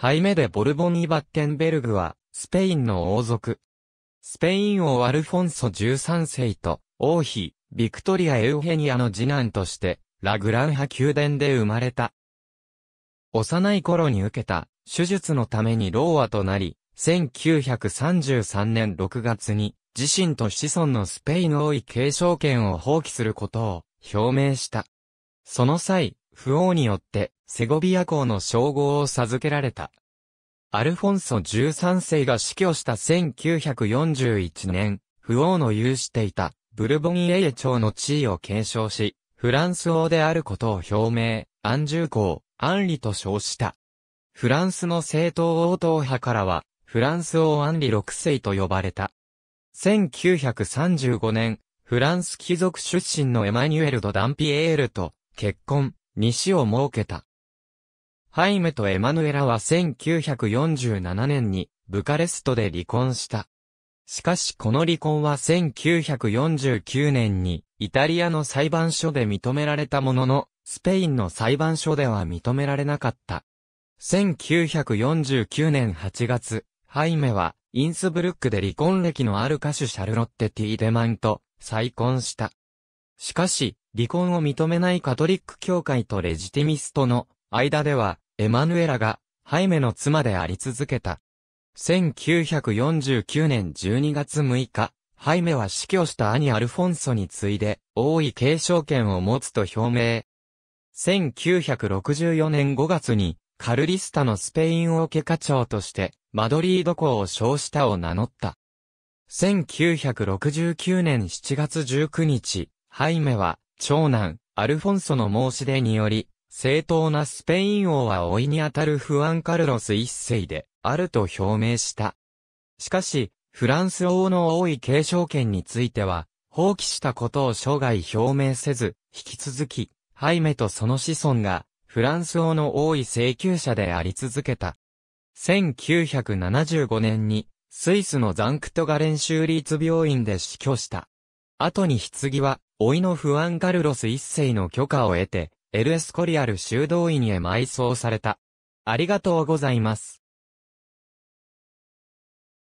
ハイメでボルボン・イバッテンベルグは、スペインの王族。スペイン王アルフォンソ13世と、王妃、ビクトリア・エウヘニアの次男として、ラグランハ宮殿で生まれた。幼い頃に受けた、手術のために老和となり、1933年6月に、自身と子孫のスペイン王位継承権を放棄することを表明した。その際、不王によって、セゴビア公の称号を授けられた。アルフォンソ13世が死去した1941年、不王の有していた、ブルボンエイエ朝の地位を継承し、フランス王であることを表明、安住公、アンリと称した。フランスの政党王党派からは、フランス王アンリ6世と呼ばれた。1935年、フランス貴族出身のエマニュエル・ド・ダンピエールと結婚、西を設けた。ハイメとエマヌエラは1947年にブカレストで離婚した。しかしこの離婚は1949年にイタリアの裁判所で認められたものの、スペインの裁判所では認められなかった。1949年8月、ハイメは、インスブルックで離婚歴のある歌手シャルロッテ・ティーデマンと再婚した。しかし、離婚を認めないカトリック教会とレジティミストの間では、エマヌエラが、ハイメの妻であり続けた。1949年12月6日、ハイメは死去した兄アルフォンソに次いで、王位継承権を持つと表明。1964年5月に、カルリスタのスペイン王家課長として、マドリード公を称したを名乗った。1969年7月19日、ハイメは、長男、アルフォンソの申し出により、正当なスペイン王は老いにあたるフアン・カルロス一世で、あると表明した。しかし、フランス王の王位継承権については、放棄したことを生涯表明せず、引き続き、ハイメとその子孫が、フランス王の王位請求者であり続けた。1975年に、スイスのザンクトガレン州立病院で死去した。後に棺は、老いのフアン・カルロス一世の許可を得て、エルエスコリアル修道院へ埋葬された。ありがとうございます。